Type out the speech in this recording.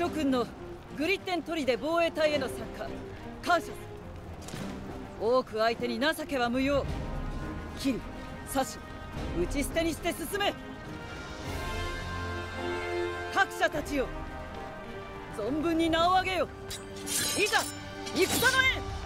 諸君のグリッテントリで防衛隊への参加。感謝する。多く相手に情けは無用。切る刺し打ち捨てにして進め。各社たちよ存分に名を上げよ。いざ戦の